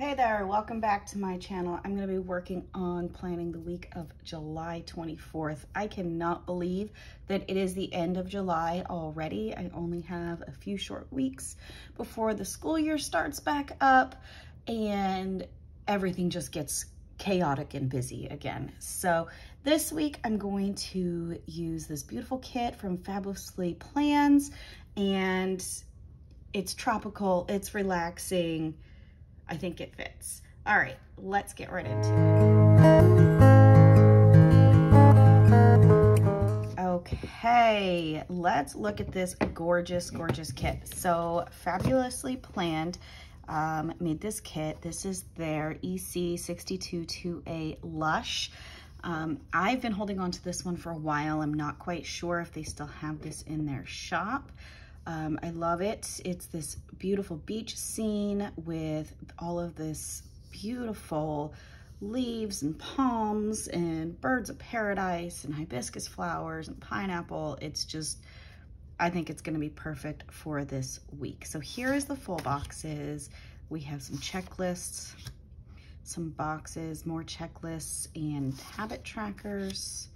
Hey there, welcome back to my channel. I'm gonna be working on planning the week of July 24th. I cannot believe that it is the end of July already. I only have a few short weeks before the school year starts back up and everything just gets chaotic and busy again. So this week I'm going to use this beautiful kit from Fabulously Planned and it's tropical, it's relaxing, I think it fits. All right, let's get right into it. Okay, let's look at this gorgeous, gorgeous kit. So fabulously planned, um, made this kit. This is their EC622A Lush. Um, I've been holding on to this one for a while. I'm not quite sure if they still have this in their shop. Um, I love it. It's this beautiful beach scene with all of this beautiful leaves and palms and birds of paradise and hibiscus flowers and pineapple. It's just, I think it's gonna be perfect for this week. So here is the full boxes. We have some checklists, some boxes, more checklists and habit trackers,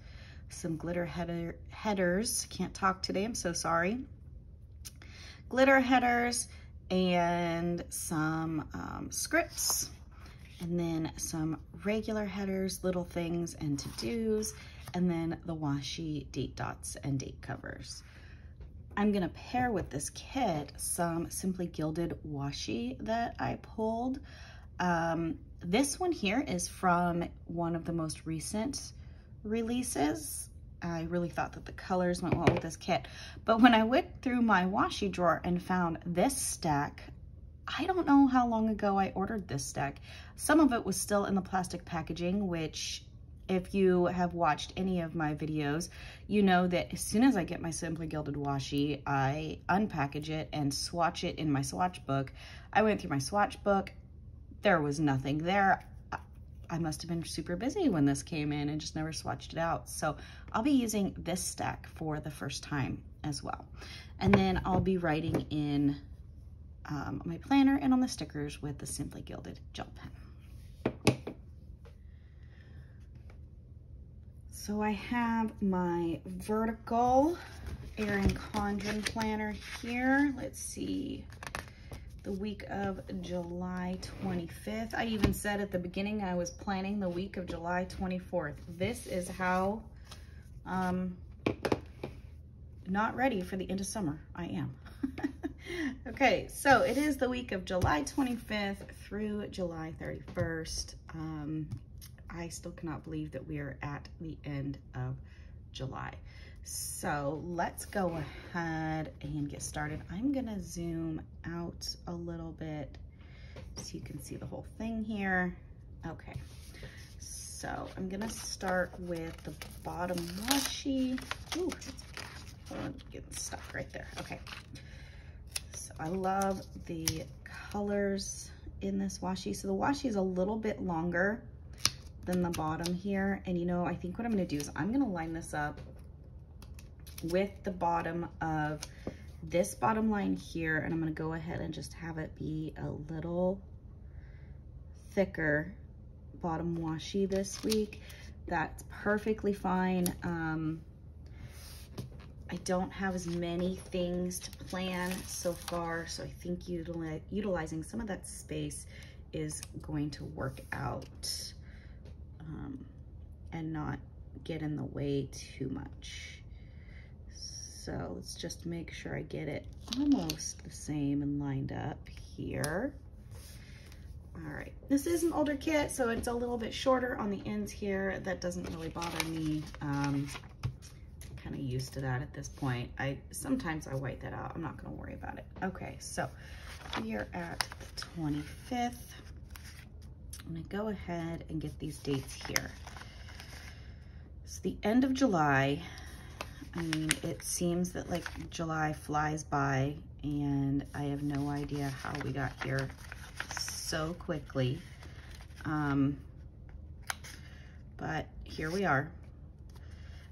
some glitter header, headers. Can't talk today, I'm so sorry glitter headers and some um, scripts and then some regular headers, little things and to-dos, and then the washi date dots and date covers. I'm gonna pair with this kit some Simply Gilded washi that I pulled. Um, this one here is from one of the most recent releases. I really thought that the colors went well with this kit. But when I went through my washi drawer and found this stack, I don't know how long ago I ordered this stack. Some of it was still in the plastic packaging, which if you have watched any of my videos, you know that as soon as I get my Simply Gilded washi, I unpackage it and swatch it in my swatch book. I went through my swatch book. There was nothing there. I must have been super busy when this came in and just never swatched it out. So I'll be using this stack for the first time as well. And then I'll be writing in um, my planner and on the stickers with the Simply Gilded gel pen. So I have my vertical Erin Condren planner here. Let's see the week of July 25th. I even said at the beginning I was planning the week of July 24th. This is how um, not ready for the end of summer. I am. okay, so it is the week of July 25th through July 31st. Um, I still cannot believe that we are at the end of July. So let's go ahead and get started. I'm gonna zoom out a little bit so you can see the whole thing here. Okay, so I'm gonna start with the bottom washi. Ooh, getting stuck right there. Okay, so I love the colors in this washi. So the washi is a little bit longer than the bottom here. And you know, I think what I'm gonna do is I'm gonna line this up with the bottom of this bottom line here and I'm gonna go ahead and just have it be a little thicker bottom washi this week. That's perfectly fine. Um, I don't have as many things to plan so far, so I think utili utilizing some of that space is going to work out um, and not get in the way too much. So let's just make sure I get it almost the same and lined up here. All right, this is an older kit, so it's a little bit shorter on the ends here. That doesn't really bother me. Um, kind of used to that at this point. I Sometimes I white that out. I'm not gonna worry about it. Okay, so we are at the 25th. I'm gonna go ahead and get these dates here. It's the end of July. I mean, it seems that like July flies by and I have no idea how we got here so quickly. Um, but here we are.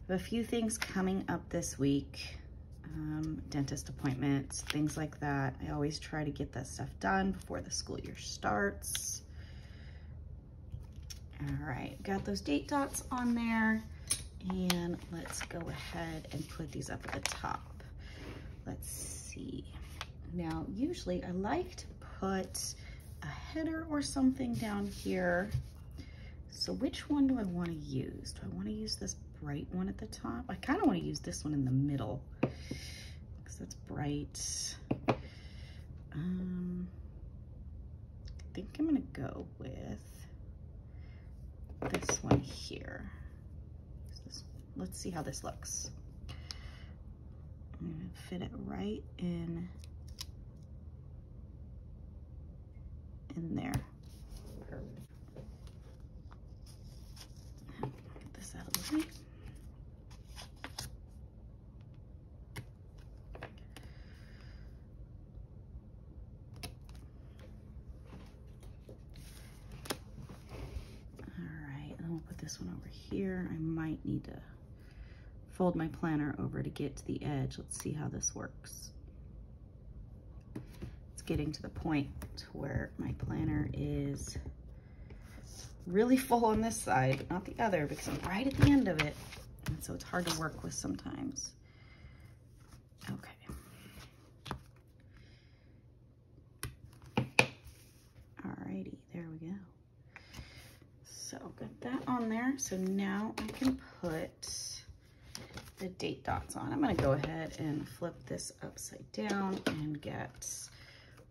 a few things coming up this week. Um, dentist appointments, things like that. I always try to get that stuff done before the school year starts. All right, got those date dots on there. And let's go ahead and put these up at the top. Let's see. Now, usually I like to put a header or something down here. So which one do I want to use? Do I want to use this bright one at the top? I kind of want to use this one in the middle because it's bright. Um, I think I'm going to go with this one here. Let's see how this looks. I'm to fit it right in in there. Get this out of the way. this one over here. I might need to fold my planner over to get to the edge. Let's see how this works. It's getting to the point where my planner is really full on this side, not the other because I'm right at the end of it. And so it's hard to work with sometimes. Okay. Alrighty, there we go. So got that on there. So now I can put the date dots on. I'm gonna go ahead and flip this upside down and get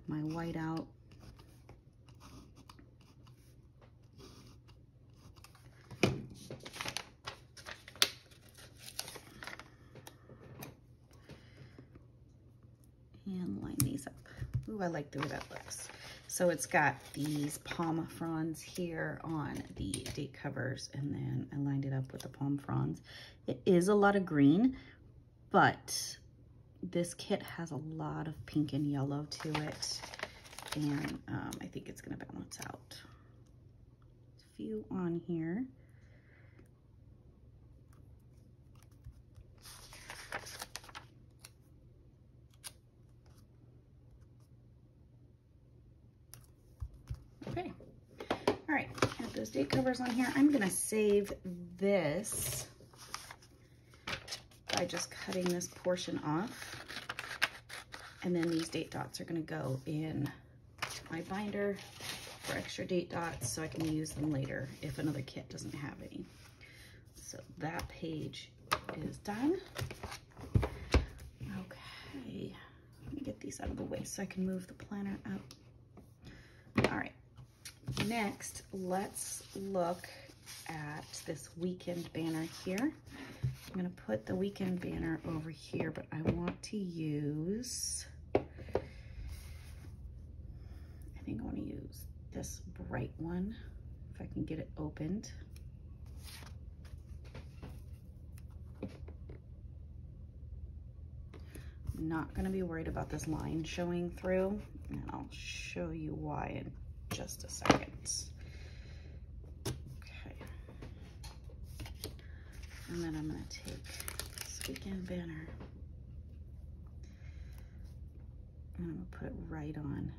my white out. And line these up. Ooh, I like the way that looks. So it's got these palm fronds here on the date covers and then I lined it up with the palm fronds. It is a lot of green, but this kit has a lot of pink and yellow to it and um, I think it's gonna balance out. A few on here. Okay. All right, got those date covers on here. I'm gonna save this by just cutting this portion off. And then these date dots are gonna go in my binder for extra date dots so I can use them later if another kit doesn't have any. So that page is done. Okay, let me get these out of the way so I can move the planner up. Next, let's look at this weekend banner here. I'm gonna put the weekend banner over here, but I want to use, I think I wanna use this bright one, if I can get it opened. I'm not gonna be worried about this line showing through, and I'll show you why in just a second. Okay. And then I'm gonna take this weekend banner. And I'm gonna put it right on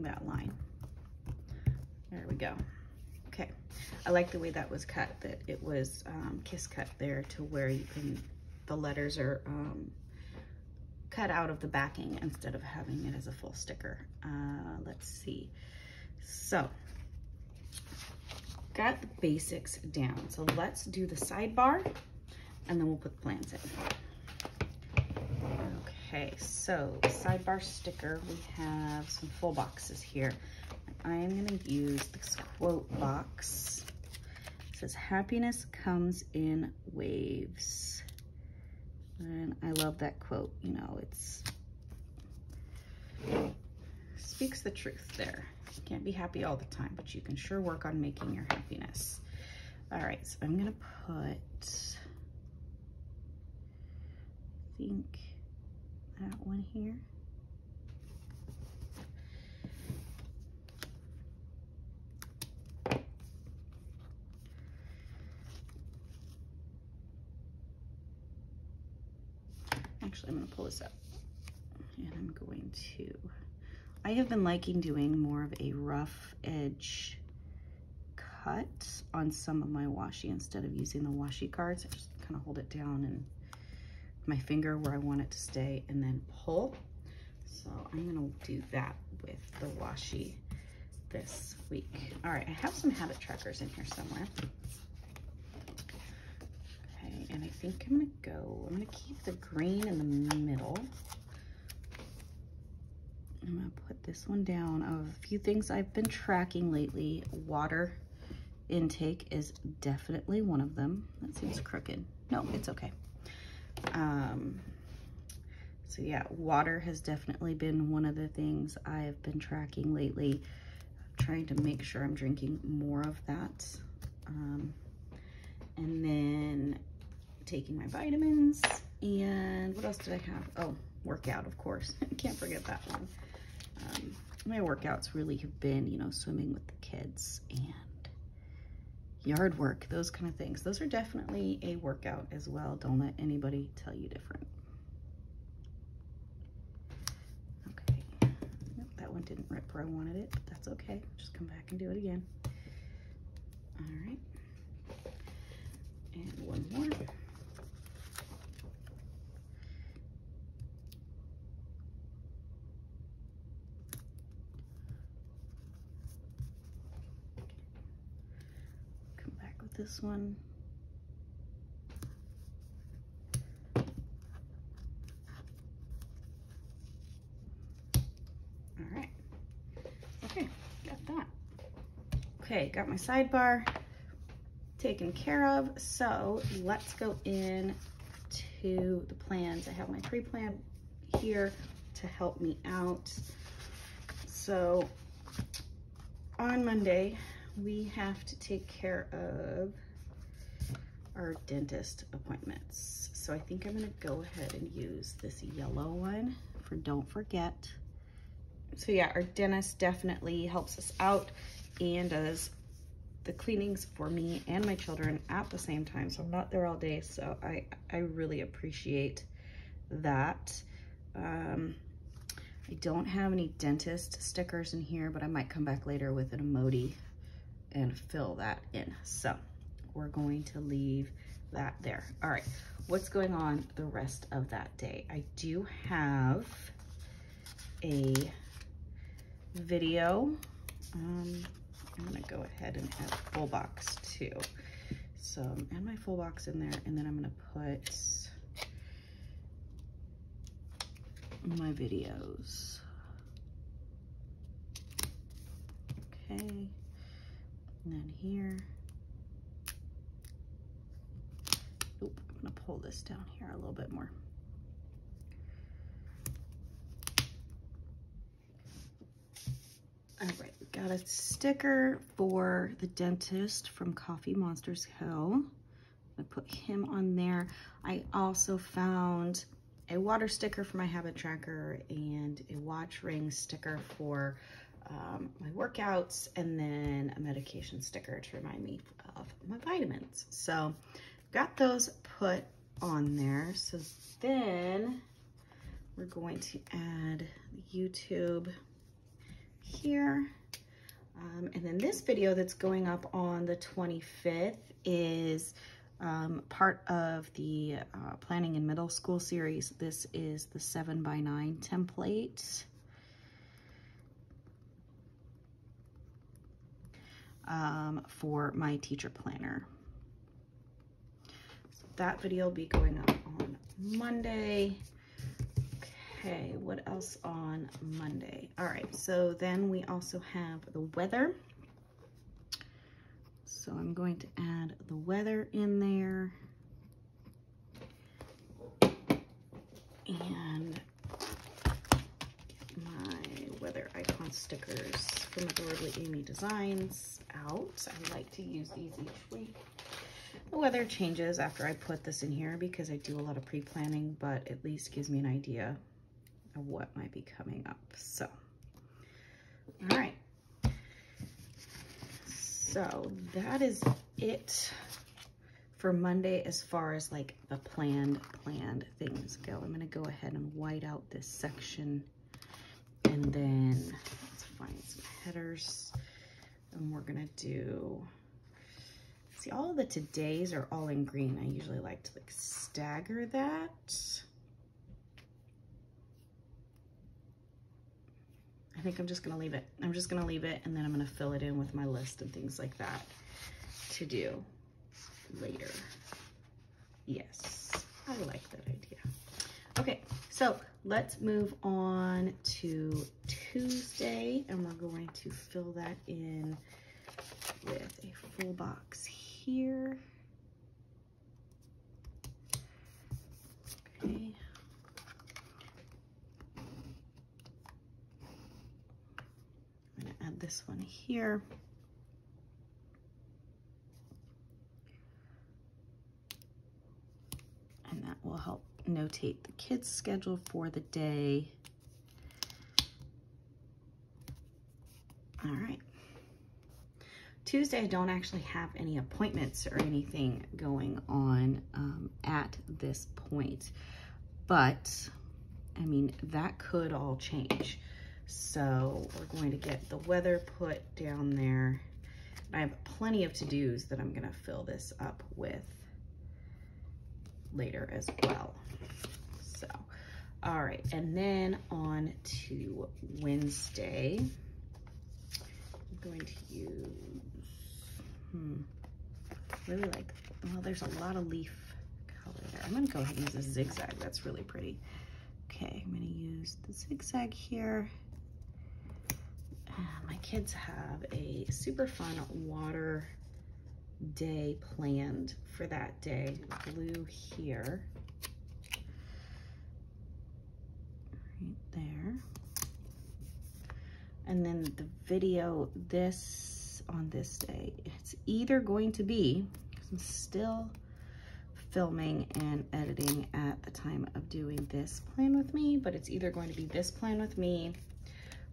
that line. There we go. Okay, I like the way that was cut, that it was um, kiss cut there to where you can, the letters are um, cut out of the backing instead of having it as a full sticker. Uh, let's see. So, got the basics down. So let's do the sidebar and then we'll put the plans in. Okay, so sidebar sticker, we have some full boxes here. I am gonna use this quote box. It says, happiness comes in waves. And I love that quote, you know, it's speaks the truth there. You can't be happy all the time, but you can sure work on making your happiness. All right, so I'm gonna put, I think that one here. Actually, I'm gonna pull this up and I'm going to, I have been liking doing more of a rough edge cut on some of my washi instead of using the washi cards. I just kind of hold it down and my finger where I want it to stay and then pull. So I'm gonna do that with the washi this week. All right, I have some habit trackers in here somewhere. And I think I'm gonna go, I'm gonna keep the green in the middle. I'm gonna put this one down of a few things I've been tracking lately. Water intake is definitely one of them. That seems crooked. No, it's okay. Um, so yeah, water has definitely been one of the things I've been tracking lately. trying to make sure I'm drinking more of that. Um, and then taking my vitamins. And what else did I have? Oh, workout, of course. Can't forget that one. Um, my workouts really have been, you know, swimming with the kids and yard work, those kind of things. Those are definitely a workout as well. Don't let anybody tell you different. Okay, nope, that one didn't rip where I wanted it, but that's okay. Just come back and do it again. All right, and one more. This one. All right. Okay, got that. Okay, got my sidebar taken care of. So let's go in to the plans. I have my pre-plan here to help me out. So on Monday, we have to take care of our dentist appointments. So I think I'm gonna go ahead and use this yellow one for don't forget. So yeah, our dentist definitely helps us out and does the cleanings for me and my children at the same time. So I'm not there all day. So I, I really appreciate that. Um, I don't have any dentist stickers in here, but I might come back later with an emoji and fill that in. So we're going to leave that there. All right, what's going on the rest of that day? I do have a video. Um, I'm gonna go ahead and a full box too. So add my full box in there and then I'm gonna put my videos. Okay. And then here, oop, I'm gonna pull this down here a little bit more. All right, we got a sticker for the dentist from Coffee Monsterz Co. I put him on there. I also found a water sticker for my habit tracker and a watch ring sticker for um, my workouts and then a medication sticker to remind me of my vitamins. So got those put on there. So then we're going to add YouTube here. Um, and then this video that's going up on the 25th is um, part of the uh, Planning in Middle School series. This is the 7 by 9 template. Um, for my teacher planner. So that video will be going up on Monday. Okay, what else on Monday? All right, so then we also have the weather. So I'm going to add the weather in there. And weather icon stickers from Adorably Amy Designs out. I like to use these each week. The weather changes after I put this in here because I do a lot of pre-planning, but at least gives me an idea of what might be coming up. So, all right. So that is it for Monday as far as like the planned, planned things go. I'm gonna go ahead and white out this section And then let's find some headers. And we're gonna do, see all the todays are all in green. I usually like to like stagger that. I think I'm just gonna leave it. I'm just gonna leave it and then I'm gonna fill it in with my list and things like that to do later. Yes, I like that idea. So let's move on to Tuesday and we're going to fill that in with a full box here. Okay. I'm gonna add this one here. And that will help notate the kids' schedule for the day. All right. Tuesday, I don't actually have any appointments or anything going on um, at this point, but I mean, that could all change. So we're going to get the weather put down there. I have plenty of to-dos that I'm gonna fill this up with later as well. So, all right, and then on to Wednesday. I'm going to use, hmm, really like, well, there's a lot of leaf color there. I'm gonna go ahead and use a zigzag. That's really pretty. Okay, I'm gonna use the zigzag here. Uh, my kids have a super fun water day planned for that day. Blue here. Right there. And then the video this on this day, it's either going to be, I'm still filming and editing at the time of doing this plan with me, but it's either going to be this plan with me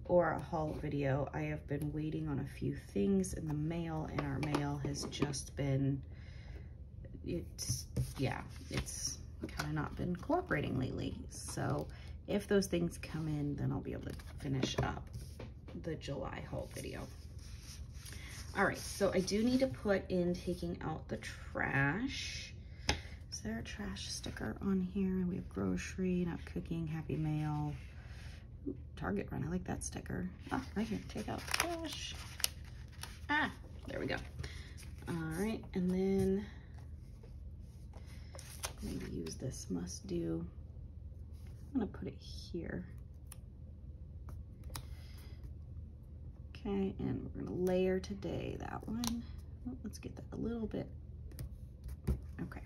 or a haul video. I have been waiting on a few things in the mail and our mail has just been, it's, yeah, it's kind of not been cooperating lately. So if those things come in, then I'll be able to finish up the July haul video. All right, so I do need to put in taking out the trash. Is there a trash sticker on here? We have grocery, not cooking, happy mail. Ooh, Target run, I like that sticker. Ah, right here, take out trash. Ah, there we go. All right, and then maybe use this must do. I'm gonna put it here. Okay, and we're gonna layer today that one. Oh, let's get that a little bit. Okay.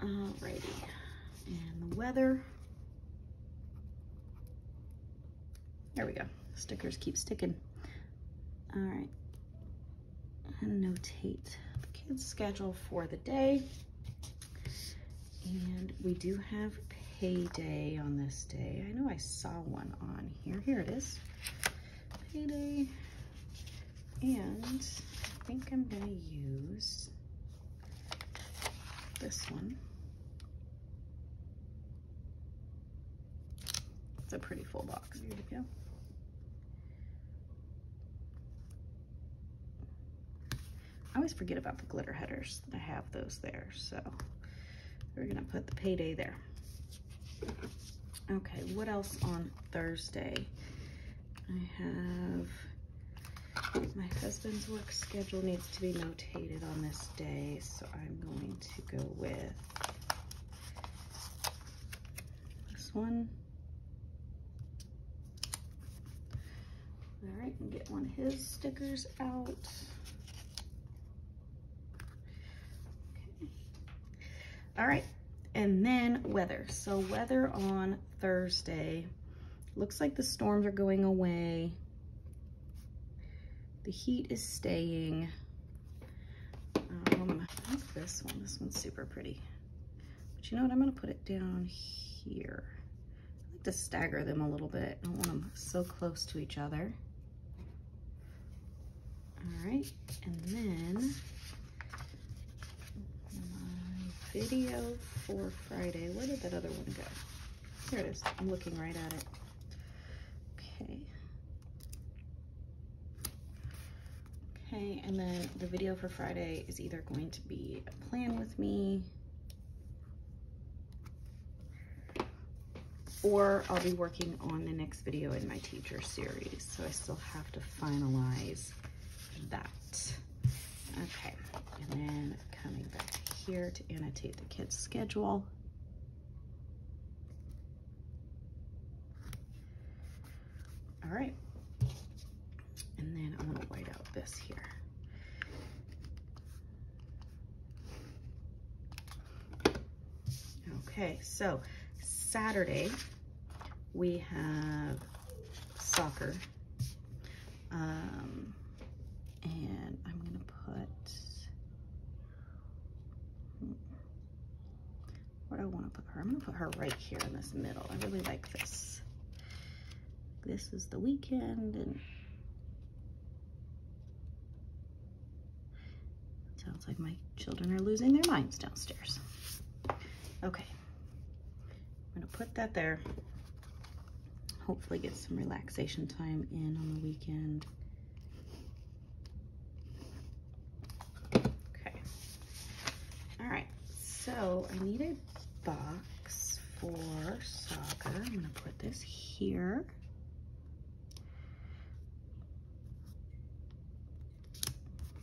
Alrighty, and the weather. There we go. Stickers keep sticking. All right. And notate the kids' schedule for the day. And we do have payday on this day. I know I saw one on here. Here it is. Payday. And I think I'm gonna use this one. It's a pretty full box. Go. I always forget about the glitter headers. I have those there, so we're gonna put the payday there. Okay, what else on Thursday? I have my husband's work schedule needs to be notated on this day, so I'm going to go with this one. All right, and get one of his stickers out. Okay. All right, and then weather. So weather on Thursday. Looks like the storms are going away. The heat is staying. Um, like this one. This one's super pretty. But you know what? I'm going to put it down here. I like to stagger them a little bit. I don't want them so close to each other. All right, and then my video for Friday, where did that other one go? Here it is, I'm looking right at it. Okay. Okay, and then the video for Friday is either going to be a plan with me, or I'll be working on the next video in my teacher series. So I still have to finalize that. Okay, and then coming back here to annotate the kids' schedule. All right, and then I'm gonna white out this here. Okay, so Saturday we have soccer. Um, and I'm gonna put, I wanna put her? I'm gonna put her right here in this middle. I really like this. This is the weekend and sounds like my children are losing their minds downstairs. Okay, I'm gonna put that there hopefully get some relaxation time in on the weekend. Okay. All right, so I need a box for soccer. I'm gonna put this here.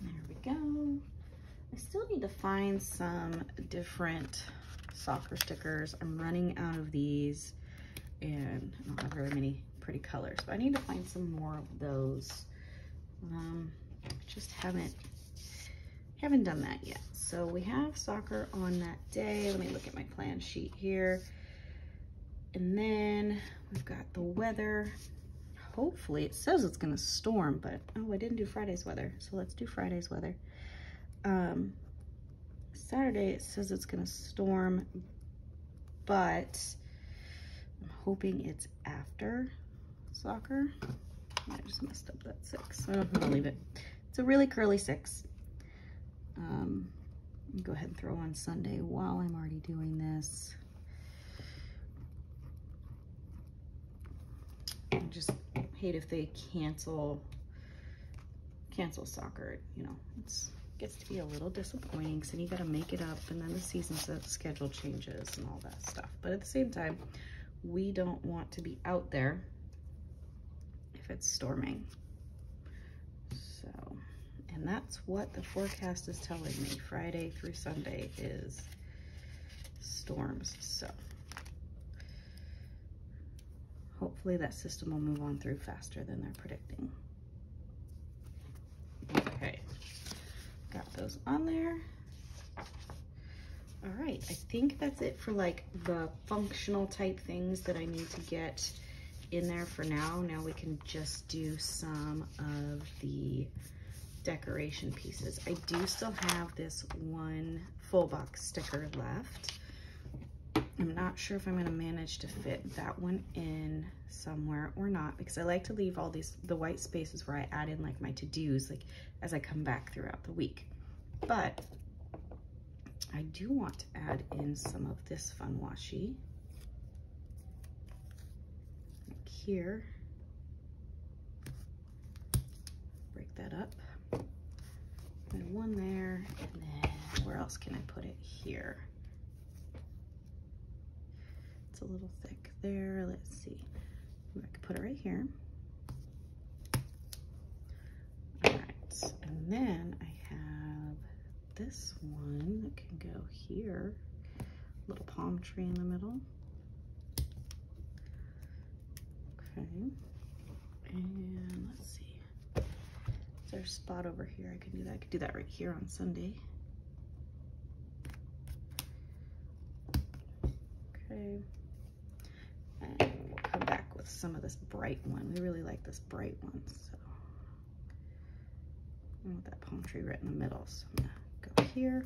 There we go. I still need to find some different soccer stickers. I'm running out of these and I don't have very many pretty colors, but I need to find some more of those. Um, just haven't, haven't done that yet. So we have soccer on that day. Let me look at my plan sheet here. And then we've got the weather. Hopefully it says it's gonna storm, but oh, I didn't do Friday's weather. So let's do Friday's weather. Um, Saturday it says it's gonna storm, but I'm hoping it's after soccer. I just messed up that six. I'm gonna leave it. It's a really curly six. Um, go ahead and throw on Sunday while I'm already doing this. I just hate if they cancel cancel soccer. You know, it's gets to be a little disappointing then you got to make it up and then the season schedule changes and all that stuff. But at the same time, we don't want to be out there if it's storming. So, and that's what the forecast is telling me. Friday through Sunday is storms. So hopefully that system will move on through faster than they're predicting. Okay, got those on there. All right, I think that's it for like the functional type things that I need to get in there for now. Now we can just do some of the decoration pieces. I do still have this one full box sticker left. I'm not sure if I'm gonna manage to fit that one in somewhere or not because I like to leave all these, the white spaces where I add in like my to-dos like as I come back throughout the week. But I do want to add in some of this fun washi. Like here. Break that up. One there, and then where else can I put it here? It's a little thick there. Let's see. I could put it right here. All right, and then I have this one that can go here. Little palm tree in the middle. Okay. And let's see. Is there a spot over here? I can do that. I could do that right here on Sunday. Okay. And we'll come back with some of this bright one. We really like this bright one, so I want that palm tree right in the middle. So I'm gonna go here.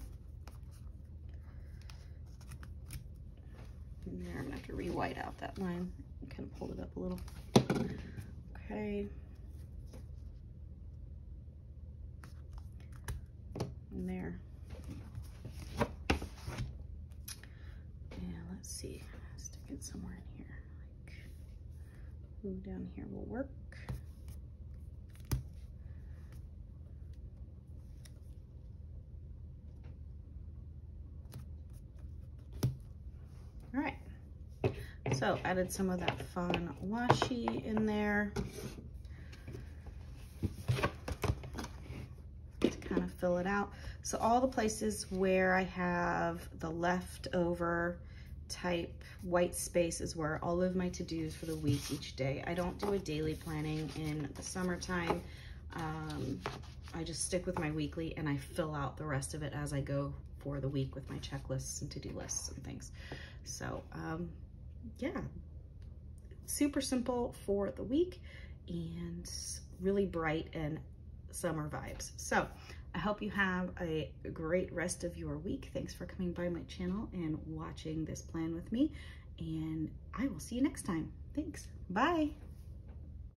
And there, I'm gonna have to re-white out that line. Kind of pulled it up a little. Okay. in there. And let's see, stick it somewhere in here. Like, ooh, down here will work. All right, so added some of that fun washi in there. to kind of fill it out. So all the places where I have the leftover type white space is where all of my to-dos for the week each day. I don't do a daily planning in the summertime. Um, I just stick with my weekly and I fill out the rest of it as I go for the week with my checklists and to-do lists and things. So um, yeah, super simple for the week and really bright and summer vibes. So I hope you have a great rest of your week. Thanks for coming by my channel and watching this plan with me. And I will see you next time. Thanks. Bye.